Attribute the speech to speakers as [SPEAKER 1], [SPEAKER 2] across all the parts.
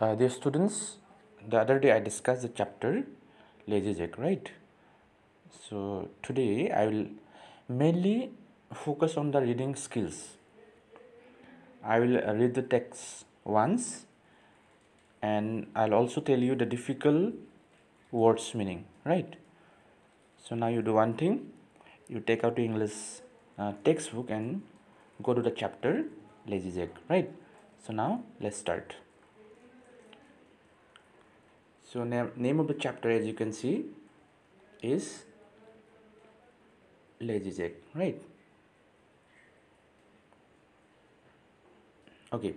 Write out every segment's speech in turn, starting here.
[SPEAKER 1] Uh, dear students, the other day I discussed the chapter Lazy Jack, right? So today I will mainly focus on the reading skills. I will uh, read the text once and I'll also tell you the difficult words meaning, right? So now you do one thing, you take out the English uh, textbook and go to the chapter Lazy Jack, right? So now let's start So name, name of the chapter as you can see is Lazy Jack, right? Okay.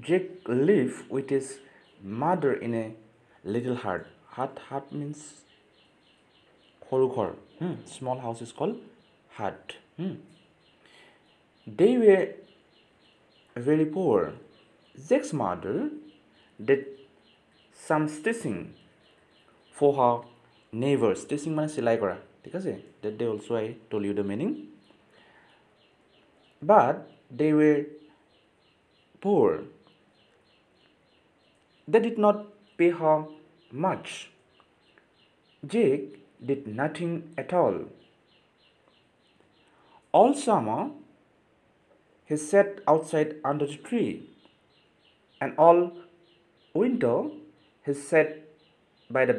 [SPEAKER 1] Jack lived with his mother in a little hut. Hut hut means সৰু ঘৰ hmm. small house is called hut hmm. they were very poor Jack's mother did some stitching for her neighbors stitching মানে চিলাই কৰা ঠিক আছে that they also I told you the meaning but they were poor they did not pay her much Jake did nothing at all all summer he sat outside under the tree And all winter he sat by the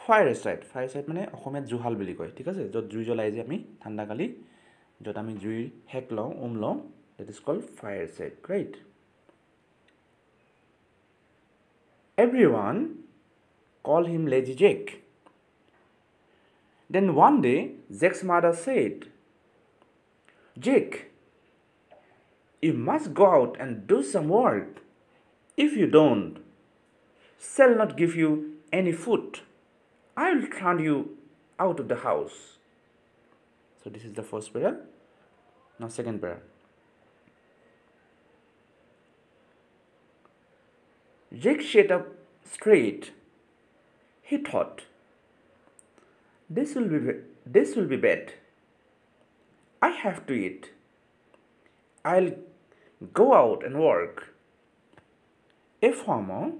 [SPEAKER 1] ফায়াৰচাইড ফায়াৰচাইড মানে অসমীয়াত জুহাল বুলি কয় ঠিক আছে? য'ত জুই জ্বলাই যে আমি ঠাণ্ডাকালি য'ত আমি জুইৰ সেক লওঁ উম লওঁ that is called fireside right everyone call him lazy Jack then one day Jack's mother said Jack you must go out and do some work. If you don't, shall not give you any food. I will turn you out of the house. So this is the first prayer. Now second prayer. Jake sat up straight. He thought, "This will be this will be bad. I have to eat. I'll go out and work. A farmer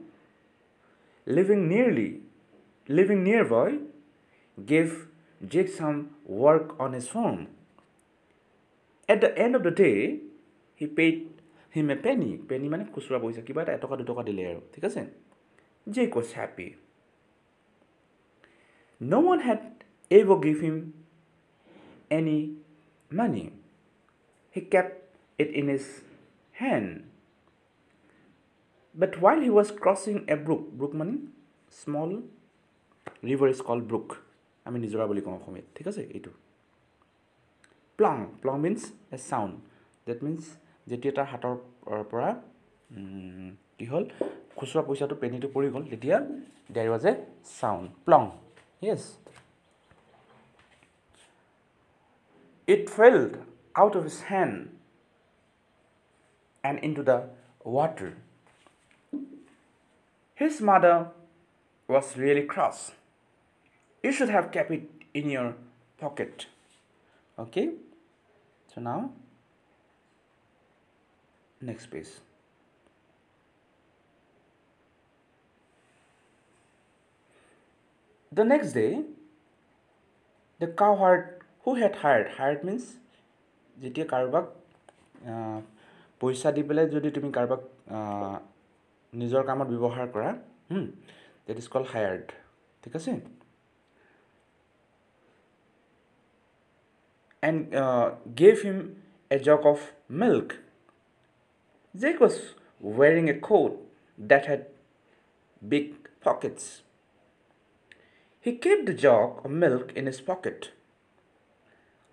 [SPEAKER 1] living nearly, living nearby, gave Jake some work on his farm. At the end of the day, he paid him a penny. Penny মানে খুচুৰা পইচা কিবা এটা এটকা দুটকা দিলে আৰু ঠিক আছে Jake was happy. No one had ever give him any money. He kept it in his hand. But while he was crossing a brook, brook মানে small river is called brook. আমি নিজৰা বুলি কওঁ অসমীয়াত ঠিক আছে? এইটো। প্লং প্লং means a sound that means যেতিয়া তাৰ হাতৰ পৰা কি হ'ল? খুচুৰা পইচাটো পেনীটো পৰি গ'ল তেতিয়া there was a sound plonk yes it fell out of his hand and into the water. His mother was really cross. You should have kept it in your pocket. Okay? So now, next page. The next day, the cowherd who had hired, hired means যেতিয়া কাৰোবাক পইচা দি পেলাই যদি তুমি কাৰোবাক নিজৰ কামত ব্যৱহাৰ কৰা দেট ইজ কল হায়াৰ্ড ঠিক আছে and gave him A joke of milk Jack was wearing a coat date head big pockets he Cape the joke of milk in is pocket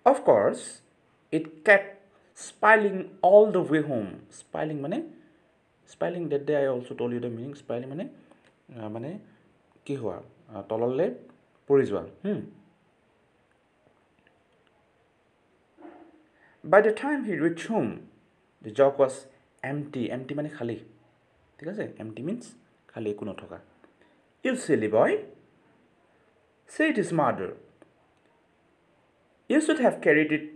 [SPEAKER 1] of course it Cape spiling all the way home spiling মানে spilling that day I also tell you the meaning spilling মানে মানে কি হোৱা? তললৈ পৰি যোৱা। By the time he reach home the jug was empty empty মানে খালী। ঠিক আছে? এম টি মিনছ খালী একো নথকা। You silly boy said it is mother you should have carried it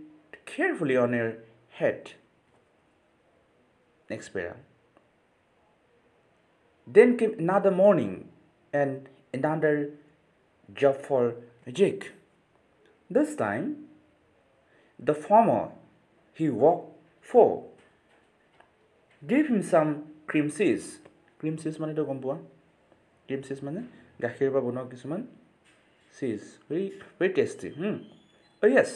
[SPEAKER 1] carefully on your head next para Then came another morning and another job for Jake. This time, the farmer he worked for gave him some cream cheese. Cream cheese মানে এইটো গম পোৱা cream cheese মানে গাখীৰৰ পৰা বনোৱা কিছুমান cheese very very tasty yes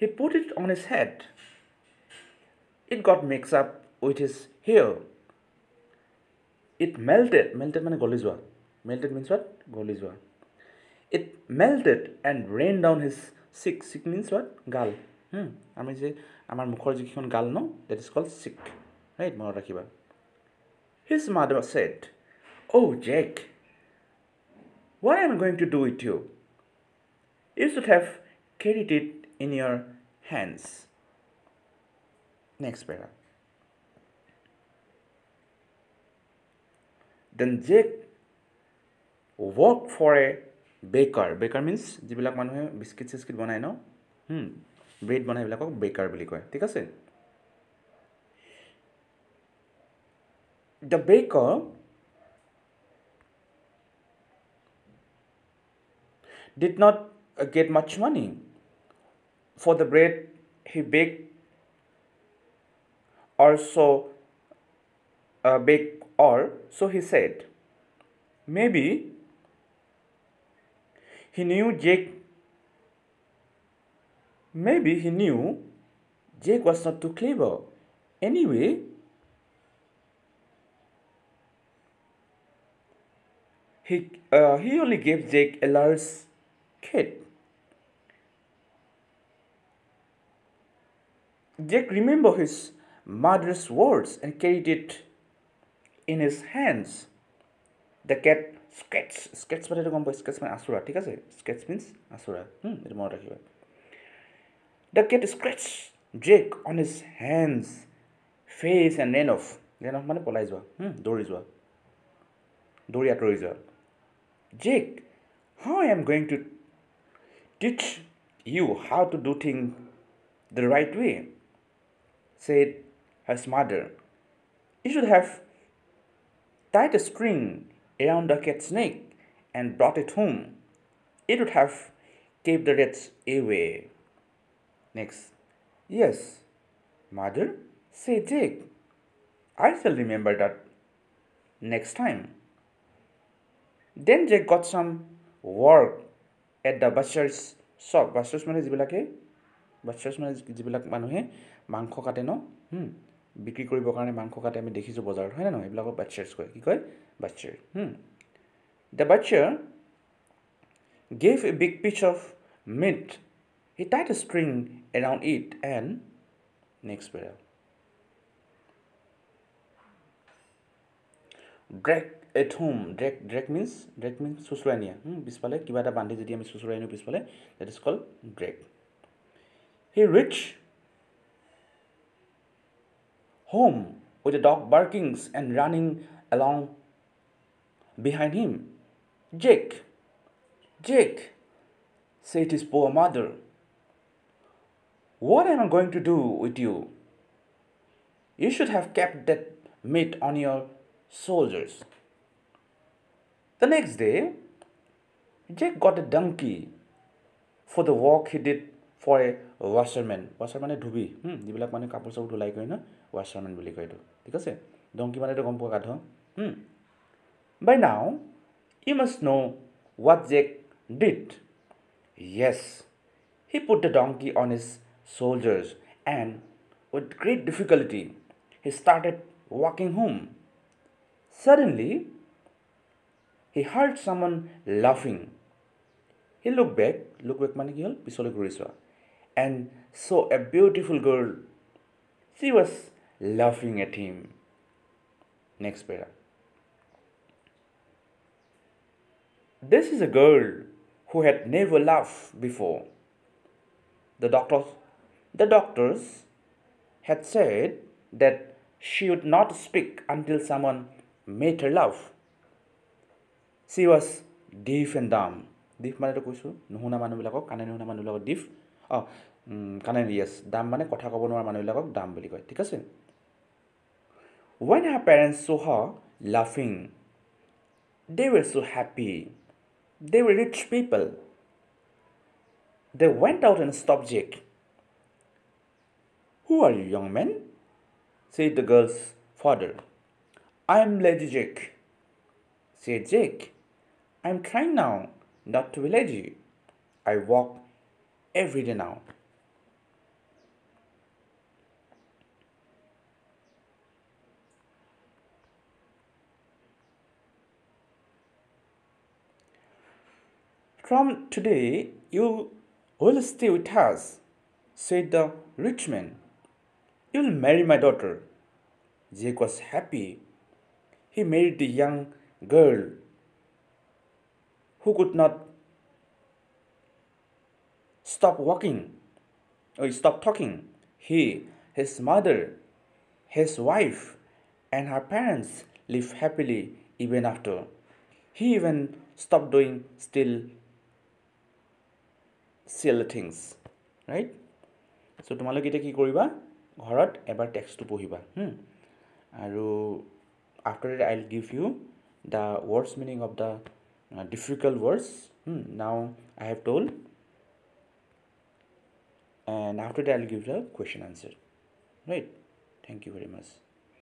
[SPEAKER 1] he put it on his head it got mix up with his hair it melted melted মানে গলি যোৱা মেল্টেড মিনছ ৱাট গলি যোৱা ইট melted and rain down his chick chick means what গাল আমি যে আমাৰ মুখৰ যিকেইখন গাল ন date is call chick right মনত ৰাখিবা হিজ মাদাৰ ছেট অ' জেক what am I going to do with you? You should have carried it in your hands. Next paragraph. Then Jake worked for a baker. Baker means যিবিলাক মানুহে biscuit চিস্কিট বনায় ন bread বনাই এইবিলাকক বেকাৰ বুলি কয় ঠিক আছে দ্য বেকাৰ did not uh, get much money for the bread he baked or so uh, or so he said maybe he knew jake maybe he knew jake was not too clever anyway he uh, he only gave jake a large kid. Jake remembered his mother's words and carried it in his hands. The cat sketch sketch মানে এইটো গম পাই sketch মানে আচুৰা ঠিক আছে sketch means আচুৰা এইটো মনত ৰাখিবা The cat scratched Jake on his hands, face and ran off. ran off মানে পলাই যোৱা দৌৰি যোৱা দৌৰি আঁতৰি যোৱা Jake, how I am going to teach you how to do things the right way, said his mother. You should have tied a string around the cat's neck and brought it home. It would have kept the rats away. Next. Yes, mother, said Jake. I shall remember that next time. Then Jake got some work the butcher's shop butchers মানে যিবিলাকে বাচ্চাৰ্ছ মানে যিবিলাক মানুহে মাংস কাটে ন বিক্ৰী কৰিবৰ কাৰণে মাংস কাটে আমি দেখিছোঁ বজাৰত হয়নে নহয়? এইবিলাকক বাচ্চাৰ্ছ কয় কি কয়? Butcher the butcher gave a big piece of meat he tied a string around it and next para drag at home drag drag means drag means চুচুৰাই নিয়া পিছফালে কিবা এটা বান্ধি যদি আমি চুচুৰাই নিওঁ পিছফালে that is call Drake he reach home with a dog বাৰ্কিংছ and running along behind হিম জেক জেক ছেট ইজ পোৱাৰ mother What am I going to do with you? You should have kept that meat on your soldiers. The next day, Jack got a donkey for the work he did for a washerman. Washerman মানে ধুবি যিবিলাক মানে কাপোৰ চাপোৰ ধুলাই কয় ন ৱাশ্বাৰমেন বুলি কয় এইটো ঠিক আছে ডংকি মানে এইটো গম পোৱা গাধ by now you must know' what Jack did yes he put the donkey on his soldiers and with great difficulty he started walking home. Suddenly, he heard someone laughing. He looked back, look back মানে কি হ'ল পিছলৈ ঘূৰি চোৱা and saw a beautiful girl. She was laughing at him. Next para. This is a girl who had never laughed before. The doctors, the doctors had said that she would not speak until someone made her laugh. She was deaf and dumb. ডিফ মানেতো কৈছোঁ নুশুনা মানুহবিলাকক কাণে নুশুনা মানুহবিলাকক ডিফ অঁ কাণে yes দাম মানে কথা ক'ব নোৱাৰা মানুহবিলাকক দাম বুলি কয় ঠিক আছে when her parents saw her laughing, they were so happy. They were rich people. They went out and stopped Jake. Who are you, young man? said the girl's father. I am Lady Jake, said Jake. I am trying now not to be lazy. I walk every day now. From today, you will stay with us, said the rich man. You will marry my daughter. Jake was happy. He married the young girl who could not stop walking or stop talking. He, his mother, his wife, and her parents lived happily even after. He even stopped doing still sell things right so' তোমালোকে এতিয়া কি কৰিবা? ঘৰত এবাৰ টেক্সটটো পঢ়িবা আৰু after that I will give you the words meaning of the difficult words now I have told and after that I will give the question answer right thank you very much